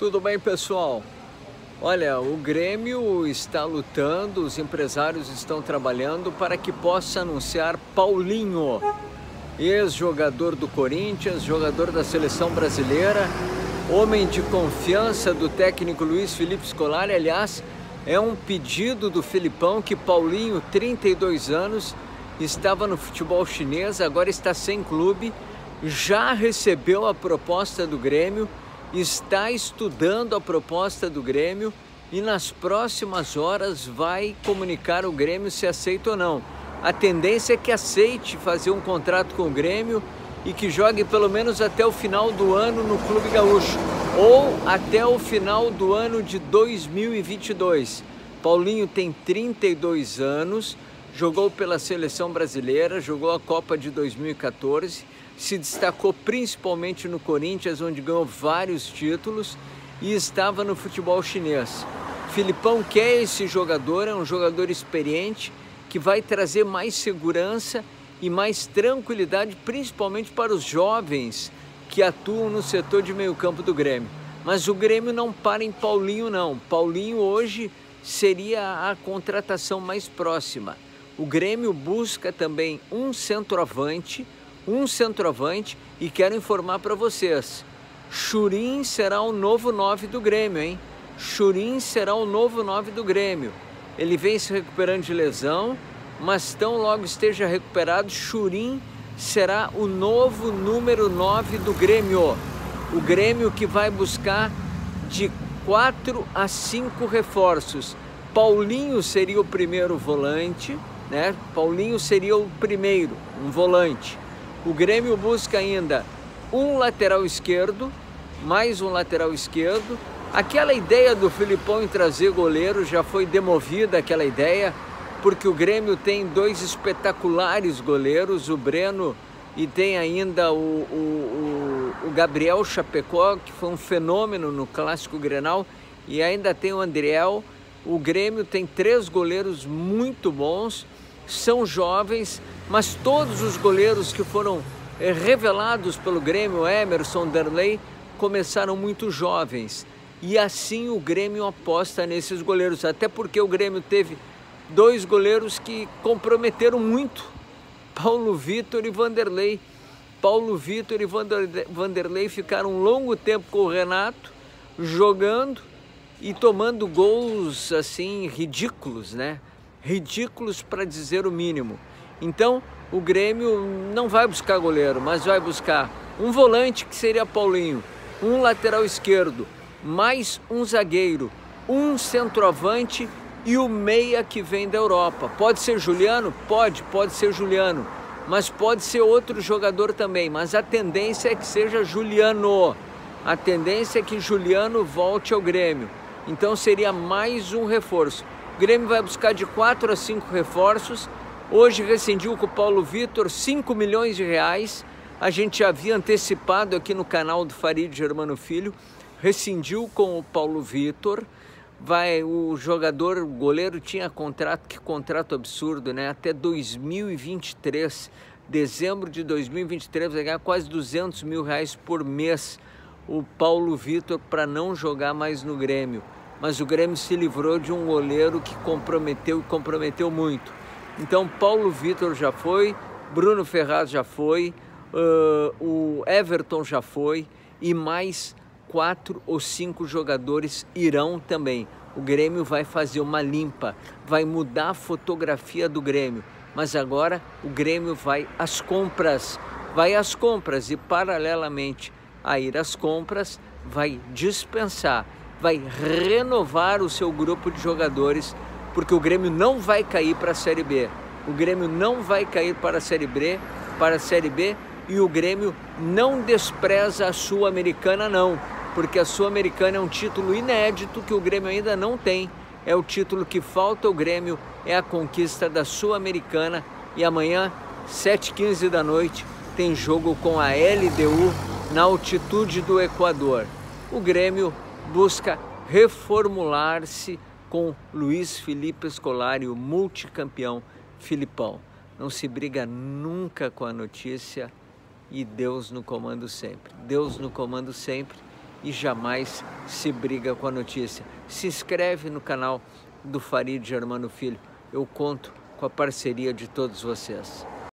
Tudo bem, pessoal? Olha, o Grêmio está lutando, os empresários estão trabalhando para que possa anunciar Paulinho, ex-jogador do Corinthians, jogador da seleção brasileira, homem de confiança do técnico Luiz Felipe Scolari. Aliás, é um pedido do Filipão que Paulinho, 32 anos, estava no futebol chinês, agora está sem clube, já recebeu a proposta do Grêmio, está estudando a proposta do Grêmio e nas próximas horas vai comunicar o Grêmio se aceita ou não. A tendência é que aceite fazer um contrato com o Grêmio e que jogue pelo menos até o final do ano no Clube Gaúcho ou até o final do ano de 2022. Paulinho tem 32 anos, jogou pela seleção brasileira, jogou a Copa de 2014, se destacou principalmente no Corinthians, onde ganhou vários títulos e estava no futebol chinês. Filipão quer esse jogador, é um jogador experiente que vai trazer mais segurança e mais tranquilidade, principalmente para os jovens que atuam no setor de meio-campo do Grêmio. Mas o Grêmio não para em Paulinho, não. Paulinho hoje seria a contratação mais próxima. O Grêmio busca também um centroavante, um centroavante e quero informar para vocês. Churin será o novo 9 do Grêmio, hein? Churin será o novo 9 do Grêmio. Ele vem se recuperando de lesão, mas tão logo esteja recuperado, Churim será o novo número 9 do Grêmio. O Grêmio que vai buscar de 4 a 5 reforços. Paulinho seria o primeiro volante, né? Paulinho seria o primeiro, um volante. O Grêmio busca ainda um lateral esquerdo, mais um lateral esquerdo. Aquela ideia do Filipão em trazer goleiro já foi demovida, aquela ideia porque o Grêmio tem dois espetaculares goleiros, o Breno e tem ainda o, o, o, o Gabriel Chapecó, que foi um fenômeno no Clássico Grenal, e ainda tem o Andriel. O Grêmio tem três goleiros muito bons, são jovens, mas todos os goleiros que foram eh, revelados pelo Grêmio, Emerson, Derley, começaram muito jovens. E assim o Grêmio aposta nesses goleiros, até porque o Grêmio teve dois goleiros que comprometeram muito, Paulo Vitor e Vanderlei. Paulo Vitor e Vanderlei ficaram um longo tempo com o Renato, jogando e tomando gols assim ridículos, né? Ridículos para dizer o mínimo. Então, o Grêmio não vai buscar goleiro, mas vai buscar um volante que seria Paulinho, um lateral esquerdo, mais um zagueiro, um centroavante e o meia que vem da Europa. Pode ser Juliano? Pode, pode ser Juliano. Mas pode ser outro jogador também. Mas a tendência é que seja Juliano. A tendência é que Juliano volte ao Grêmio. Então seria mais um reforço. O Grêmio vai buscar de 4 a 5 reforços. Hoje rescindiu com o Paulo Vitor 5 milhões de reais. A gente havia antecipado aqui no canal do Farid Germano Filho. Rescindiu com o Paulo Vitor vai o jogador, o goleiro tinha contrato, que contrato absurdo, né? Até 2023, dezembro de 2023, vai ganhar quase 200 mil reais por mês o Paulo Vitor para não jogar mais no Grêmio. Mas o Grêmio se livrou de um goleiro que comprometeu e comprometeu muito. Então Paulo Vitor já foi, Bruno Ferraz já foi, uh, o Everton já foi e mais quatro ou cinco jogadores irão também. O Grêmio vai fazer uma limpa, vai mudar a fotografia do Grêmio. Mas agora o Grêmio vai às compras, vai às compras e paralelamente a ir às compras vai dispensar, vai renovar o seu grupo de jogadores, porque o Grêmio não vai cair para a Série B. O Grêmio não vai cair para a Série B, para a Série B e o Grêmio não despreza a Sul-Americana não porque a Sul-Americana é um título inédito que o Grêmio ainda não tem. É o título que falta ao Grêmio, é a conquista da Sul-Americana. E amanhã, 7h15 da noite, tem jogo com a LDU na altitude do Equador. O Grêmio busca reformular-se com Luiz Felipe Scolari, o multicampeão Filipão. Não se briga nunca com a notícia e Deus no comando sempre. Deus no comando sempre e jamais se briga com a notícia. Se inscreve no canal do Farid Germano Filho. Eu conto com a parceria de todos vocês.